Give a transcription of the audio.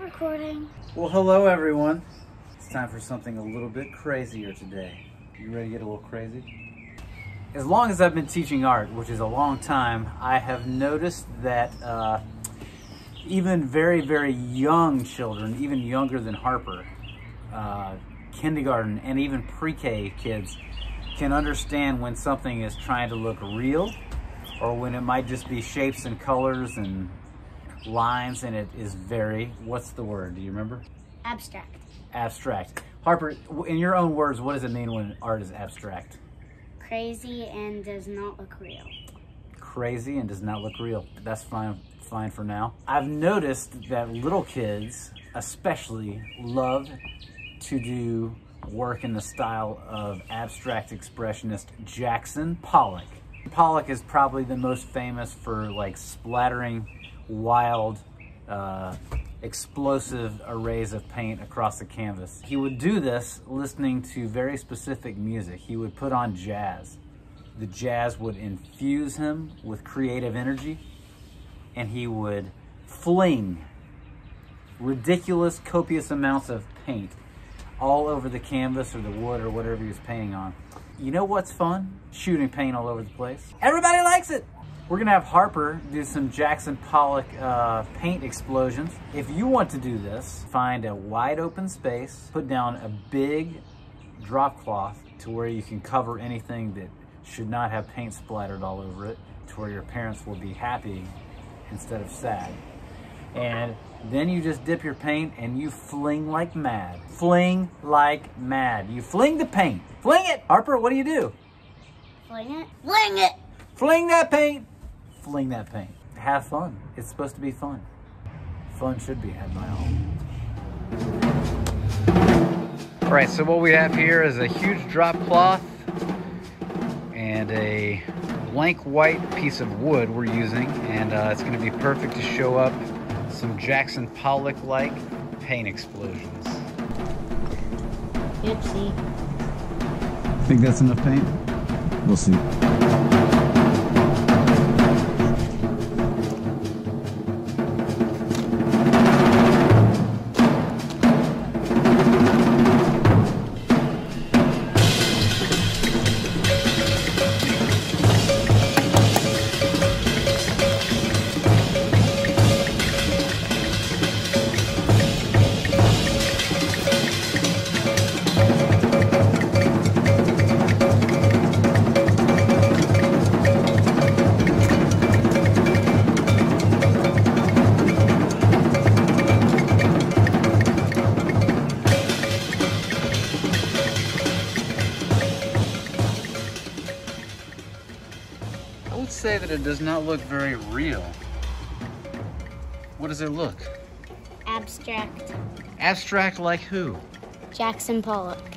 recording? Well, hello everyone. It's time for something a little bit crazier today. You ready to get a little crazy? As long as I've been teaching art, which is a long time, I have noticed that uh, even very, very young children, even younger than Harper, uh, kindergarten and even pre-K kids can understand when something is trying to look real or when it might just be shapes and colors and lines and it is very, what's the word? Do you remember? Abstract. Abstract. Harper, in your own words, what does it mean when art is abstract? Crazy and does not look real. Crazy and does not look real. That's fine, fine for now. I've noticed that little kids especially love to do work in the style of abstract expressionist Jackson Pollock. Pollock is probably the most famous for like splattering wild, uh, explosive arrays of paint across the canvas. He would do this listening to very specific music. He would put on jazz. The jazz would infuse him with creative energy and he would fling ridiculous, copious amounts of paint all over the canvas or the wood or whatever he was painting on. You know what's fun? Shooting paint all over the place. Everybody likes it. We're gonna have Harper do some Jackson Pollock uh, paint explosions. If you want to do this, find a wide open space, put down a big drop cloth to where you can cover anything that should not have paint splattered all over it to where your parents will be happy instead of sad. And then you just dip your paint and you fling like mad. Fling like mad. You fling the paint. Fling it! Harper, what do you do? Fling it? Fling it! Fling that paint! Fling that paint. Have fun. It's supposed to be fun. Fun should be had by all. All right, so what we have here is a huge drop cloth and a blank white piece of wood we're using, and uh, it's gonna be perfect to show up some Jackson Pollock-like paint explosions. Oopsie. Think that's enough paint? We'll see. Say that it does not look very real. What does it look? Abstract. Abstract like who? Jackson Pollock.